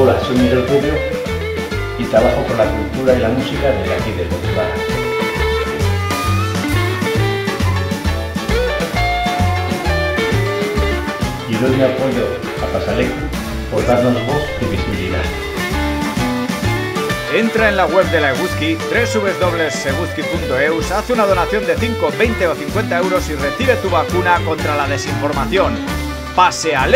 Hola, soy Miguel Rubio y trabajo por la cultura y la música desde aquí, desde Guatemala. Y doy mi apoyo a Pasaleco por darnos voz y visibilidad. Entra en la web de la Eguzki, www.eguzki.eus, Haz una donación de 5, 20 o 50 euros y recibe tu vacuna contra la desinformación. ¡Pase al